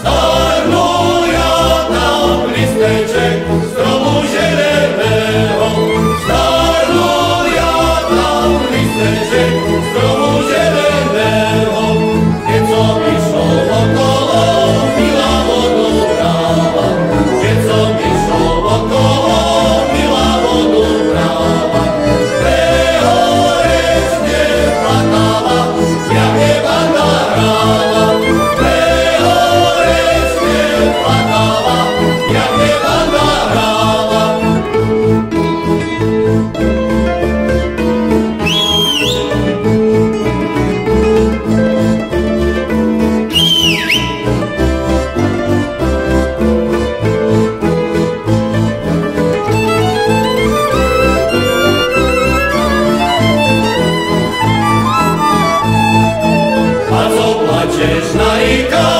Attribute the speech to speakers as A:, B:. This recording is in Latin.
A: Star moja tam blisteče Marica.